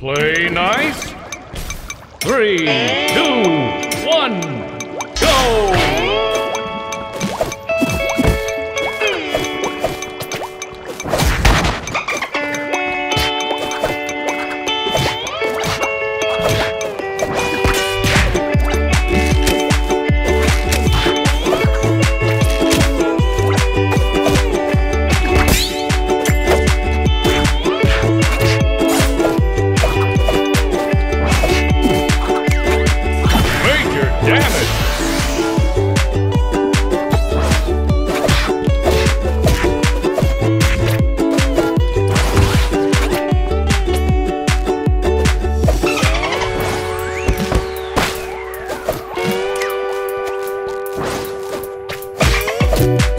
Play nice. Three, two, one, go! you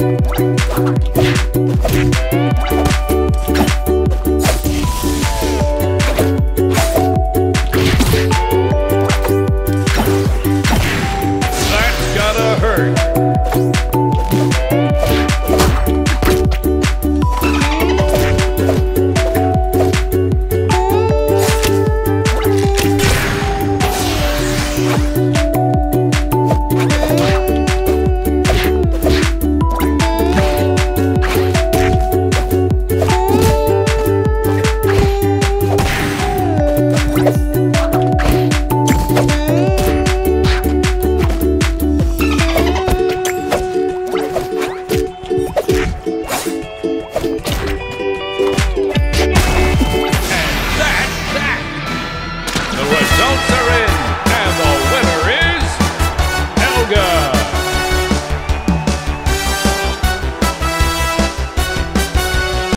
Thank you.